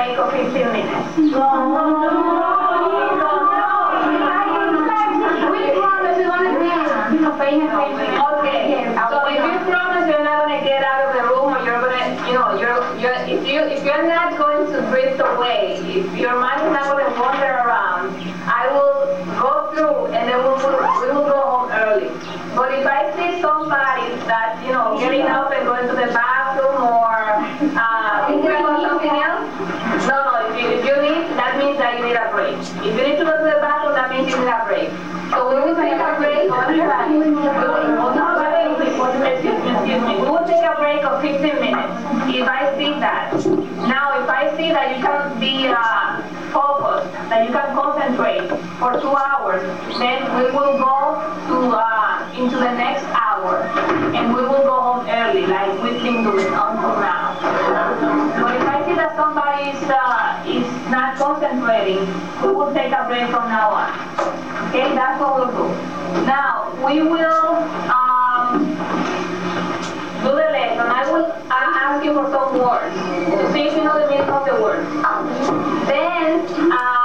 A break of 15 minutes. Can concentrate for two hours, then we will go to uh, into the next hour, and we will go home early, like we've been doing until now. But if I see that somebody is uh, is not concentrating, we will take a break from now on. Okay, that's what we'll do. Now, we will um, do the lesson. I will uh, ask you for some words to see if you know the meaning of the words. Then um,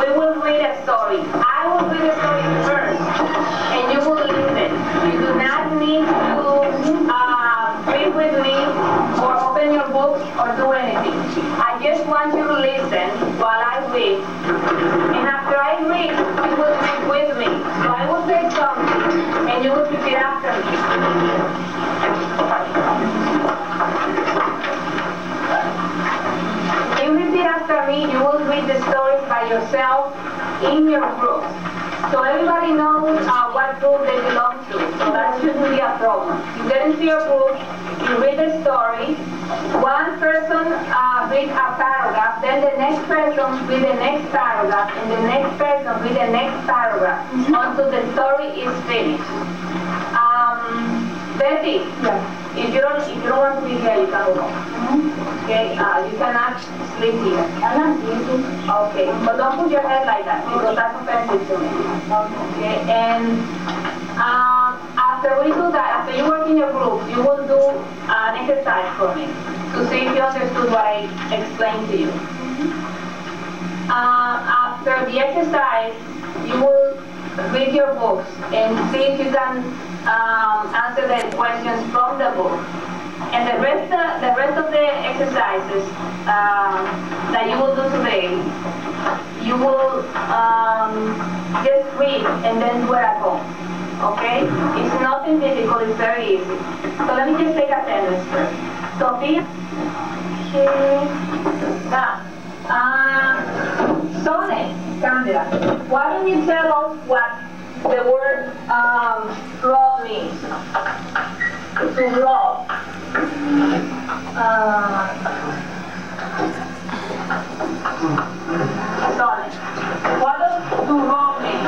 we will read a story. I will read a story first, and you will listen. You do not need to uh, read with me or open your books or do anything. I just want you to listen while I read. And after I read, you will read with me. So I will say something, and you will repeat after me. You repeat after me, you will read the stories by yourself in your group. So everybody knows uh, what group they belong to. So that shouldn't be a problem. You get into your group, you read the story. One person uh, reads a paragraph, then the next person read the next paragraph, and the next person read the next paragraph until the story is finished. Um, Betty, if you don't, if you don't want to be here, you can go home. Okay, uh, you cannot sleep here. I'm not sleeping. Okay, but don't put your head like that because that's offensive to me. Okay, and um, after we do that, after you work in your group, you will do an exercise for me to see if you understood what I explained to you. Uh, after the exercise, you will read your books and see if you can um, answer the questions from the book. And the rest, uh, the rest of the exercises um, that you will do today, you will um, just read and then do it at home. Okay? It's nothing difficult, it's very easy. So let me just take attendance first. Sophia? Now, uh, Sonny, Candida, why don't you tell us what the word um, rob means? To rob. Uh, Sonny, what does to rob mean?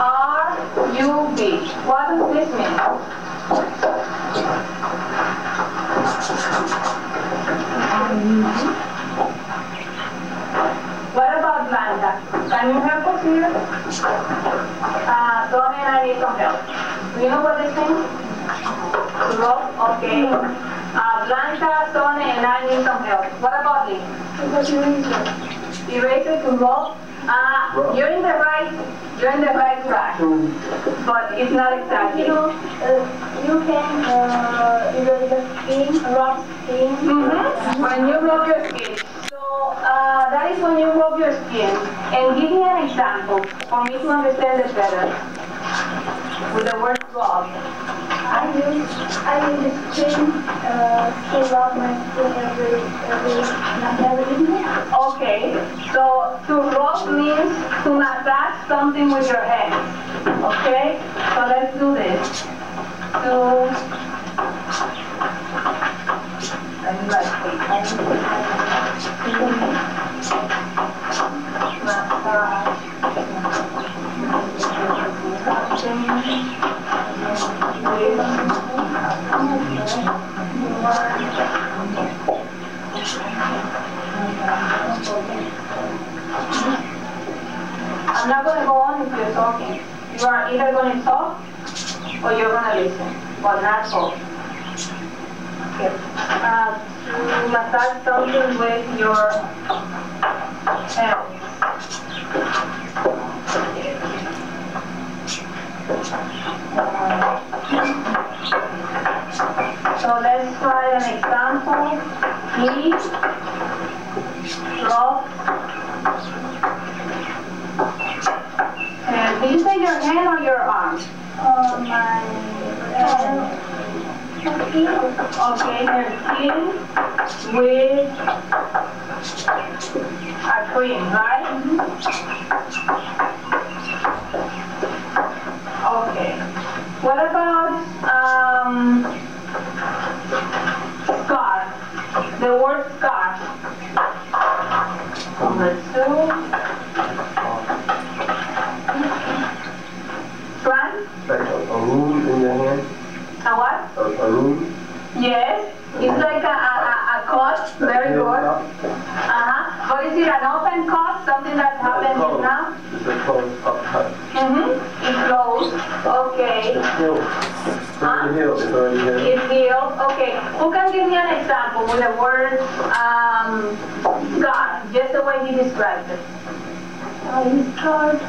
R-U-B. What does this mean? What about Blanca? Can you help us here? Uh, Tony and I need some help. Do you know what this means? To? Okay. Uh, Blanca, Tony, and I need some help. What about Lee? Eraser to rob? Uh, you're in the right, you're in the right track. But it's not exactly. You know, uh, you can uh, erase the skin, rough skin. Mhm. When you rub your skin. So uh, that is when you rub your skin. And give me an example for me to understand it better with the word rub. I use I use the cream uh, to rub my skin every every not every evening. Okay, so to rub means to massage something with your hands. Okay, so let's do this. To I'm not gonna go on if you're talking. You are either gonna talk or you're gonna listen, but not talk. Okay. Uh, to massage something with your hands. So let's try an example. Please drop. And did you say your hand or your arm? Uh, my uh, skin. Okay, her skin with a cream, right? Okay. What about um, scar? The word scar. Number two. Fran? Like a, a wound in your hand, A what? a, a wound. Yes. It's like a, a, a, a cut. that Very heals good. up. Uh-huh. But is it an open cut? Something that happened Closed. now? It's a closed up cut. Mm-hmm. It's closed. Okay. It's healed. It's Huh? already healed. It's already healed. It's healed. Okay. Who can give me an example with the word um, scar? Just the way you described it. I start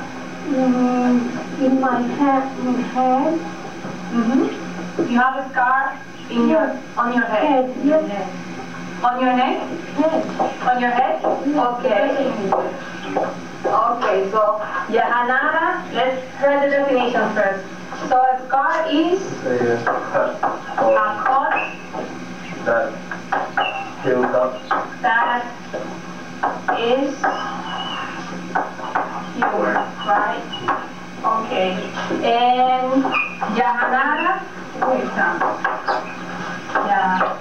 um, in my hand, my head, Mm-hmm. You have a scar in your on your head. head, yes, On your neck? head. On your head? Mm-hmm. Okay. Okay, so Yahanara, let's hear the definition first. So a scar is It's a cut a or cut that heals up. that is cured, right? Okay. And Yahanara, for example. Yeah.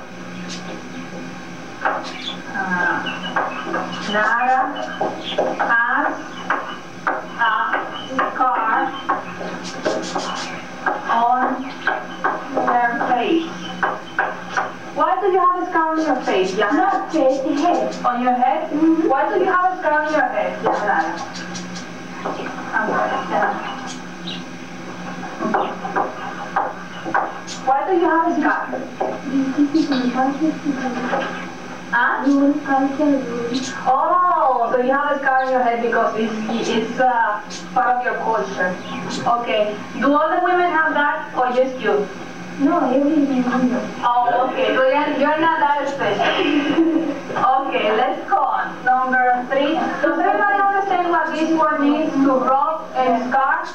Uh, Nara has a scar on their face. Why do you have a scar on your face, Yahanara? Not face, head. On your head? Mm-hmm. Why do you have a scar on your head, Yahanara? I'm sorry, yeah. Why do you have a scar? Huh? Culture, rule. Oh, so you have a scar on your head because it's, it's uh, part of your culture. Okay. Do all the women have that or just you? No, everything. Oh, okay. So you're, you're not that special. okay, let's go on. Number three. Does everybody understand what this word means to rub and scar?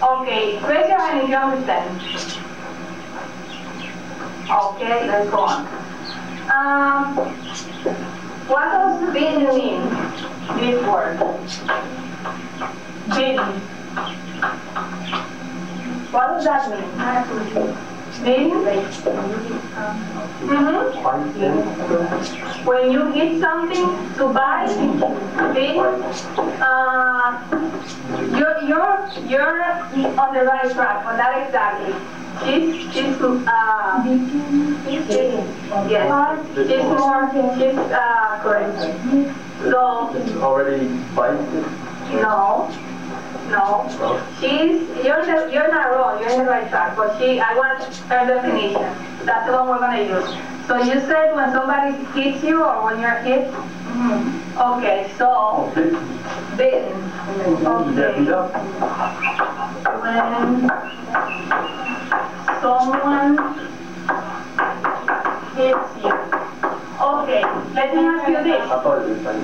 Okay, raise your hand if you understand. Okay, let's go on. Um, what mean? This word. Bin. What does that mean? Bin? Mm-hmm. When you get something to buy, bin, uh, you're, you're, you're on the right track, but not exactly. She's, she's, uh, yes, she's more, she's, uh, correct. So, already bited. no, no. She's, you're, you're not wrong, you're in the right track, but she, I want her definition. That's the one we're gonna use. So you said when somebody hits you or when you're hit? Okay, so, Oh, bitten. Okay. When someone hits you. Okay, let me ask you I this. thought it was like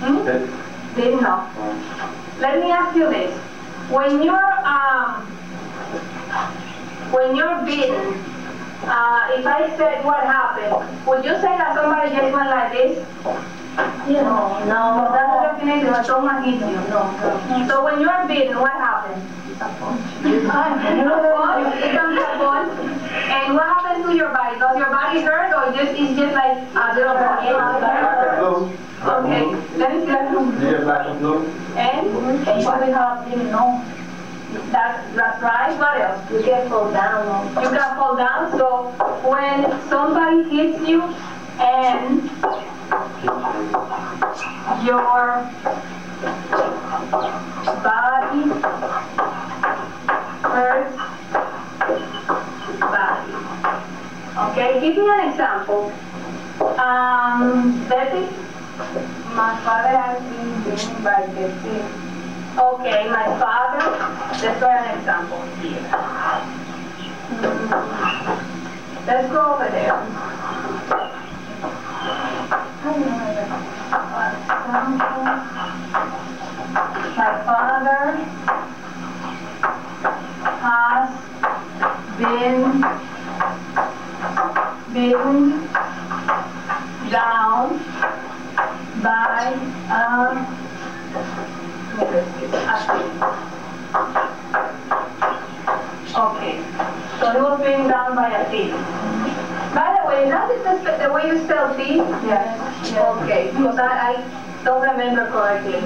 Hmm? Didn't know. Let me ask you this. When you're um when you're beaten, uh, if I said what happened, would you say that somebody just went like this? No, No, that's the definition when someone hits you. no, no. So when you're beaten, what happens? You punch, it comes a punch. And what happens to your body? Does your body hurt or just it's just like a little Black and punch? Okay, let me see that. Do you have black and blue? And What we have, you know, that's, that's right. What else? you get fall down. You can fall down. So when somebody hits you and your body hurts body. Okay, give me an example. Um, Betty? My father has been bitten by the fish. Okay, my father, let's an example here. Mm, Let's go over there. My father has been beaten down by a Okay, so he was being down by a thief. By the way, is that the, the way you spell thief? Yes. Okay, because I, I don't remember correctly.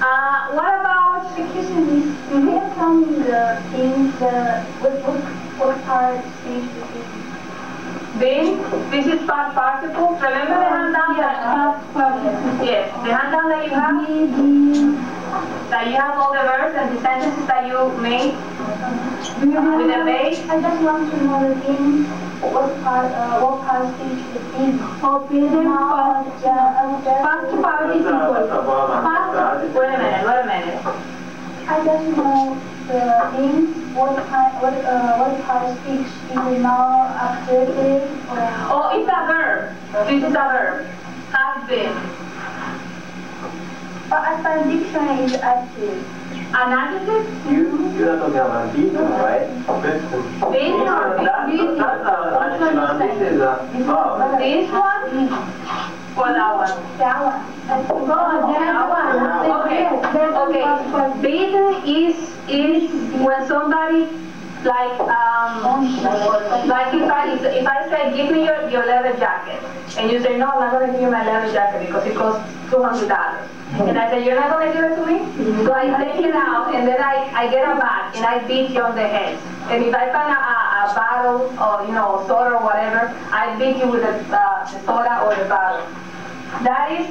Uh, what about Excuse me, can you tell me the things, the, what, what, what part speech this is? Been, this is past participle. Remember the hand down that, past participle. yes, the hand down that you have, that you have all the verbs and the sentences that you made Do you with the base. I just want to know the thing, what part, uh, what part speech present past, uh, Past participle. Past, wait a minute, wait a minute. I just know the things, what kind, what, uh, what part speech is now active or. Oh, it's a verb. This is a verb. Has been. But as per dictionary is active. An adjective? You, you are talking about beaten, right? Beaten. Been or That's, been? that's a adjective and this is a verb. This one or that one? That one. Oh, that one. Okay, okay. Beaten is, is when somebody, like, um, like if I, if I say, give me your, your leather jacket, and you say, no, I'm not gonna give you my leather jacket because it costs two hundred dollars. And I say, you're not gonna give it to me? So I take it out, and then I, I get a bat, and I beat you on the head. And if I find a, a, a bottle, or, you know, soda or whatever, I beat you with the, uh, the soda or the bottle. That is,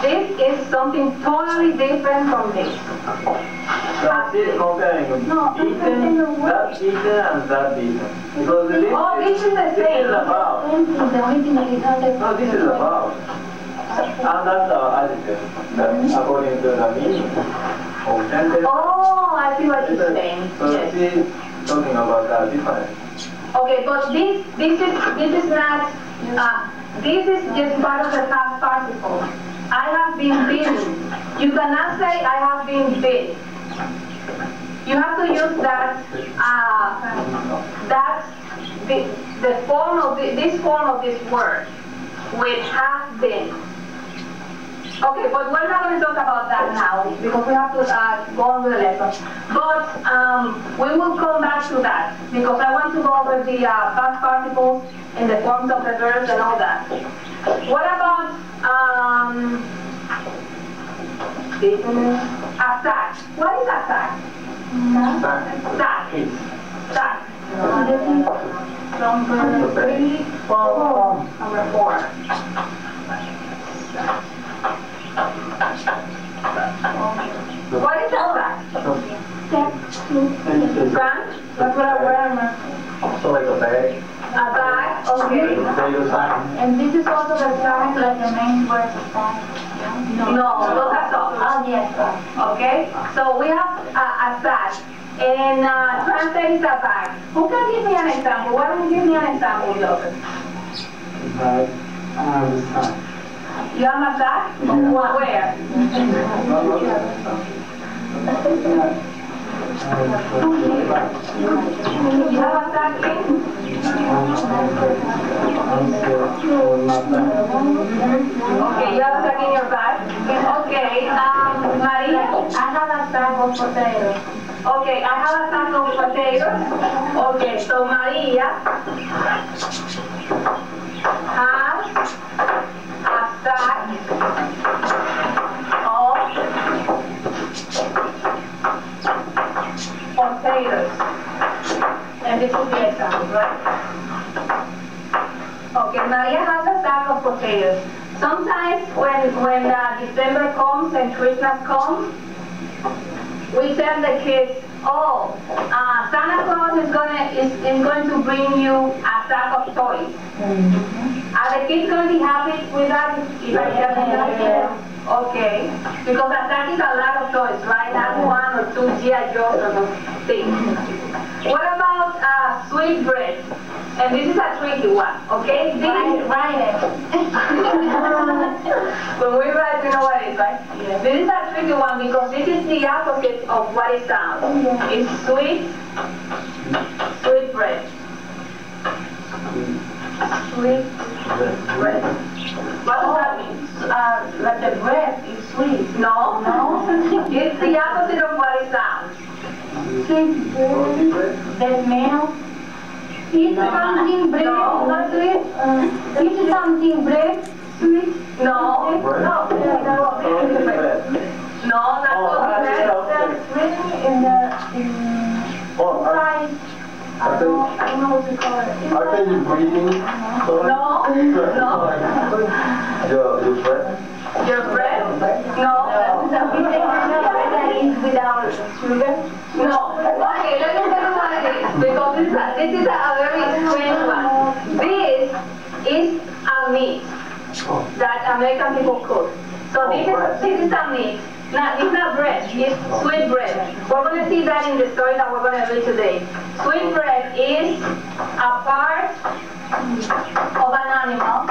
this is something totally different from this. That's it, comparing beaten, that beaten and that beaten. Because this, Oh, this is the same. this is same. a verb. Same thing, the only thing that is not the. No, this is a verb. And that's the adjective, that according to the meaning of sentence. Oh, I see what you're saying. So Yes. she's talking about the difference. Okay, but this, this is, this is not, uh, this is just part of the past participle. I have been beaten. You cannot say I have been beat. You have to use that, uh, that, the, the form of, the, this form of this word, which has been. Okay, but we're not going to talk about that now because we have to uh, go on with the lesson. But um, we will come back to that because I want to go over the uh, past participles and the forms of the verbs and all that. What about um, attack? What is attack? Attack. Attack. Number three, four, number four. What is attack? Front? That's what I wear. So like a bag, A bag, okay. And this is also the sign like the main word of that. No, those are soft. Oh, yes, right. Okay, so we have a, a sack, and uh, translate is a bag. Who can give me an example? Why don't you give me an example, Joseph? Bag and You have a sack? Where? You have a duckling? Okay, you have a duck in your bag? Okay, um, Maria? I have a sack of potatoes. Okay, I have a sack of potatoes. Okay, so Maria potatoes. Sometimes when, when uh, December comes and Christmas comes, we tell the kids, oh, uh, Santa Claus is gonna is, is going to bring you a sack of toys. Are the kids going to be happy with that? If I tell them that? Okay, because a sack is a lot of toys, right? Not one or two GI Joes or things. What about uh, sweet bread? And this is a tricky one, okay? This write it. when we write, we know what it is, right? This is a tricky one because this is the opposite of what it sounds. It's sweet, sweet bread. Sweet bread. What does that mean? Uh, like the bread is sweet. No, no. It's the opposite of what it sounds. Sweet bread. The smell. Is something bread No. not sweet? Uh, is something bread sweet? No, Bread. no, Oh, bread. no, that's Oh, not that's bread. That's written in the in Oh, are inside. I don't know. I don't know what to call it. are they breathing? No, no. Your, your bread? Your bread? No. Is the bread that is without sugar? No. Okay, let me tell you what it is. Because this is a, this is a very strange one. This is a meat that American people cook. So oh, this is this is a meat. Now it's not bread, it's sweet bread. We're gonna see that in the story that we're gonna read today. Sweet bread is a part of an animal.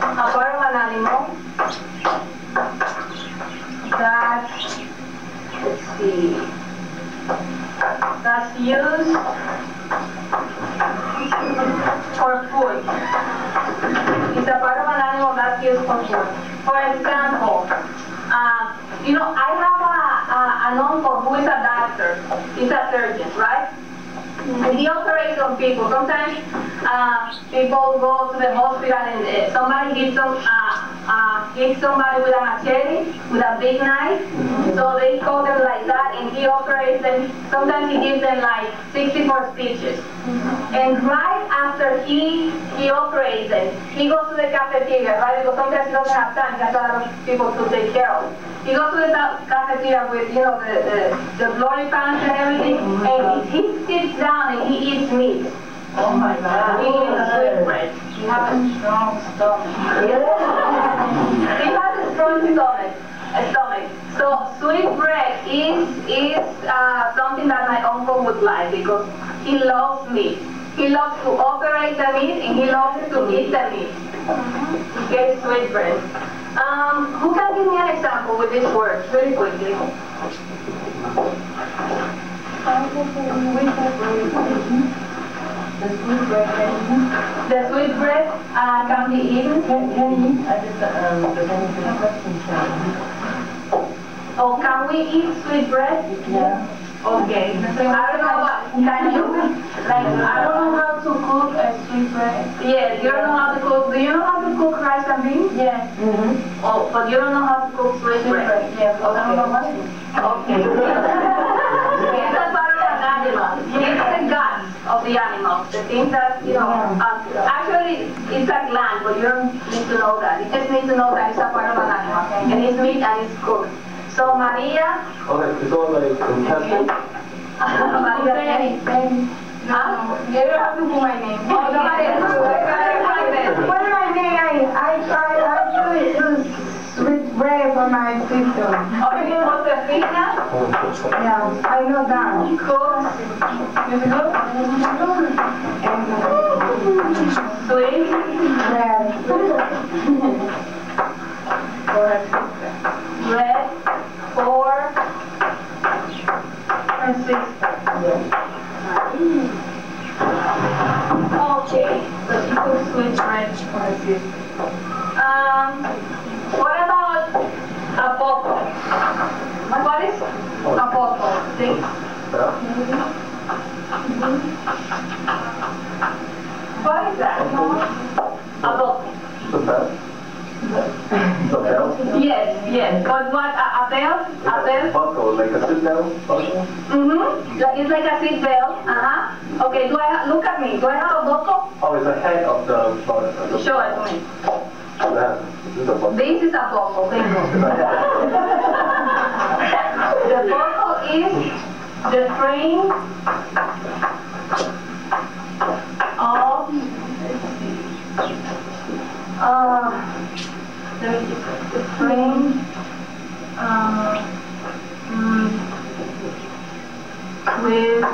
A part of an animal that let's see that's used for food. It's a part of an animal that's used for food. For example, uh, you know, I have a, a, an uncle who is a doctor. He's a surgeon, right? And he operates on people. Sometimes uh, people go to the hospital and uh, somebody hits some, uh, uh, hits somebody with a machete, with a big knife. So they call them like that, and he operates them. Sometimes he gives them like 64 stitches. And right after he he operates them, he goes to the cafeteria, right? Because sometimes he doesn't have time. He has a lot of people to take care of. He goes to the ca- cafeteria with, you know, the, the, the bloody pants and everything, and he sits down and he eats meat. Oh my God. He eats sweet bread. You have a strong stomach. he has a strong stomach. A stomach. So sweet bread is is uh, something that my uncle would like because he loves meat. He loves to operate the meat and he loves to eat the meat. Okay, sweet bread. Um, who can give me an example with this word really quickly? The sweet bread can The sweet bread uh, can be eaten. Can, can you, I just, um, present the question, Or can we eat sweet bread? Yeah. Okay. I don't know what. Can you? Like, I don't know how to cook a sweet bread. Yeah, you don't know how to cook. Do you know how to cook rice and beans? Yes. Mm-hmm. Oh, but you don't know how to cook sweet Sweet bread. bread, yes. I don't know what. Okay. the animal. The things that, you know, uh, actually, it's a gland, but you don't need to know that. You just need to know that it's a part of an animal. And it's meat and it's cooked. So Maria, Okay, it's all like intestine. Maria, Very, very. huh? You don't have to put my name. Oh, no, I didn't. my sister. Okay, Josefina? Yeah, I know that. Cool. Is it good? Sweet? red, Red Red. Four. And six. Okay, so people switch red for her. Um, What is that? A vocal. The bell. The bell. Yes, yes. But what, a, a bell? A bell? Buckle, like a sit down buckle. Mm-hmm. Like, it's like a seat belt. Uh-huh. Okay, do I, look at me. Do I have a buckle? Oh, it's the head of the buckle. Show it to me. That. This is a buckle. This is a buckle. Thank you. The buckle is the frame of, uh, just, the frame, uh, mm, with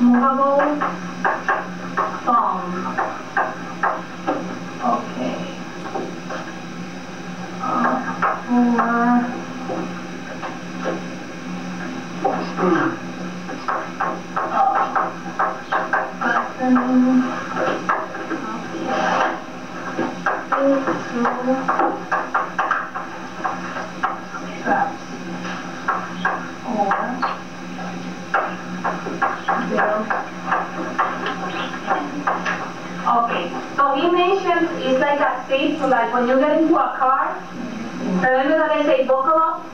movable thumb. Okay. Uh, Okay, so he mentioned it's like a seat, so like when you get into a car, remember that I say buckle up?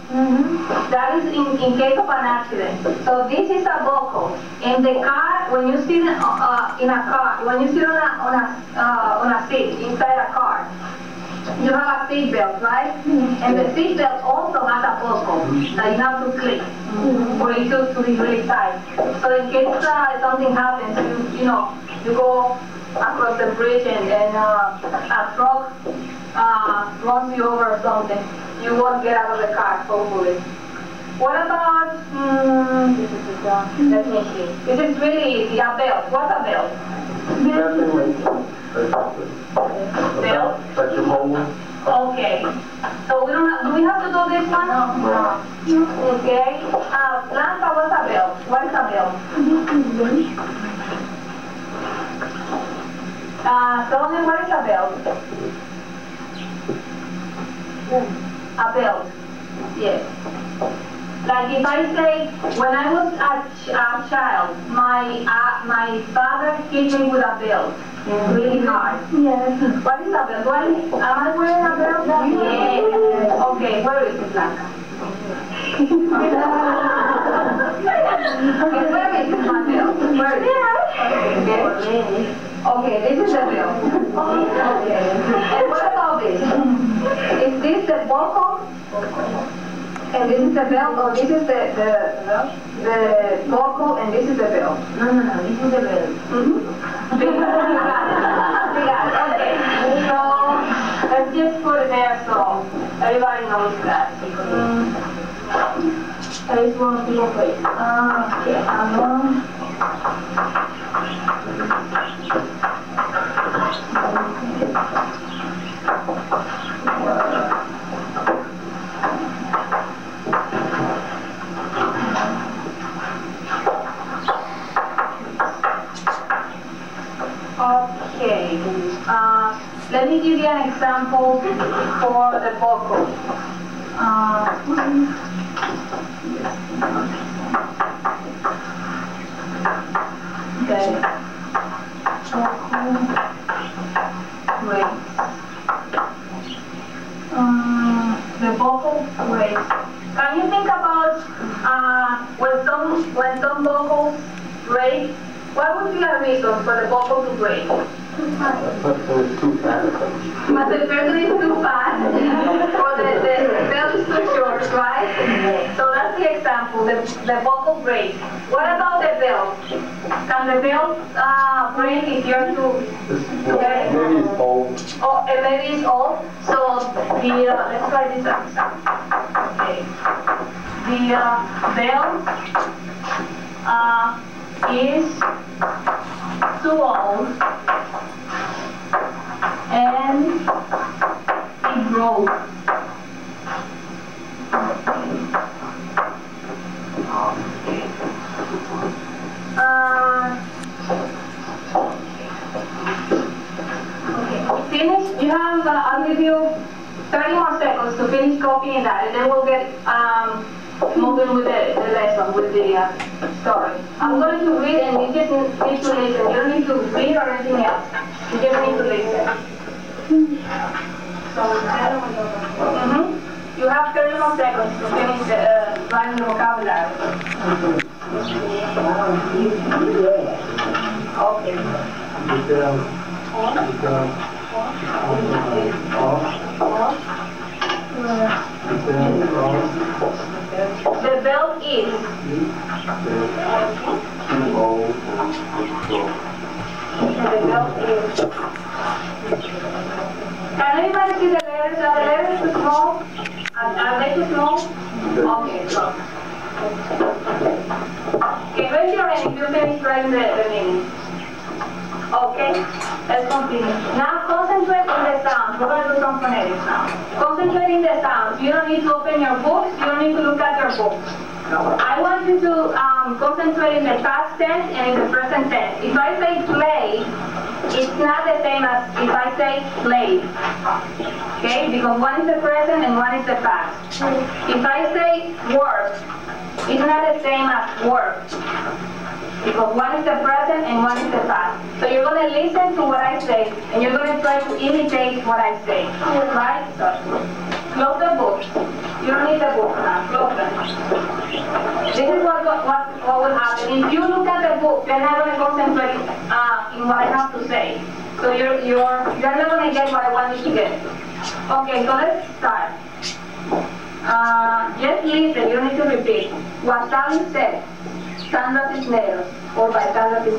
That is in, in case of an accident. So this is a buckle. In the car, when you sit in, uh, in a car, when you sit on a, on a, uh, on a seat inside a car, you have a seat belt, right? And the seat belt also has a buckle that you have to click for it to, to be really tight. So in case uh, something happens, you, you know, you go across the bridge and, and uh, a truck uh, runs you over or something, you won't get out of the car, hopefully. What about, uh, let me see. This is really easy, a belt. What's a? Nothing like that. You hold. Okay. So we don't have, do we have to do this one? No. Okay. Uh, Blanca, what's a belt? What is a belt? Uh, Solomon, what is a belt? A belt. Yes. Like if I say, when I was a, ch- a child, my uh, my father hit me with a belt, really hard. Yes. What is a belt? Do I, am I wearing a belt? Yes. Okay, where is it, Blanca? okay, where is it, my belt? Where is it? Okay. Okay, this is the belt. Okay. And what about this? Is this the buckle? And this is the bell, or this is the, the, the buckle, and this is the bell. No, no, no, this is the bell. Mm-hmm. You got it. You got it, okay. So, let's just put it there so everybody knows that. Mm. There is one people place. Ah, okay, um, Okay, uh, let me give you an example for the vocal. Uh, okay. The vocal rates. Can you think about uh, when some when some vocals break? What would be a reason for the vocal to break? It's too fast. But the person is too fast, or the, the belt is too short, right? So that's the example, the, the vocal break. What about the belt? Can the belt uh, break if you're too, It's, maybe it's old. oh, and maybe it's old? So the, uh, let's try this example. Okay. The uh, belt uh, is too old and it grows. Uh, okay, finish. You have. Uh, I'll give you 30 more seconds to finish copying that, and then we'll get um, moving with the, the lesson, with the uh, story. I'm going to read, and you just need to listen. You don't need to read or anything else. You just need to listen. 12 seconds to finish the uh, vocabulary. Okay. The is. The belt is. Can anybody see the letters? Are the letters too small? Are, are they too small? Okay, so. Okay, raise your hand if you finish writing the, the meaning. Okay, let's continue. Now concentrate on the sounds. We're gonna do some phonetics now. Concentrate in the sounds. You don't need to open your books. You don't need to look at your books. I want you to um, concentrate in the past tense and in the present tense. If I say play, it's not the same as if I say played. Okay? Because one is the present and one is the past. If I say work, it's not the same as work, Because one is the present and one is the past. So you're going to listen to what I say and you're going to try to imitate what I say. Right? So, close the book. You don't need the book now. Close them. This is what, what, what will happen. If you look at the book, you're not going to concentrate uh, in what I have to say. So you're, you're, you're not going to get what I want you to get. Okay, so let's start. Uh, just listen, you don't need to repeat. What Sally said, Sandra Cisneros, or by Sandra Cisneros.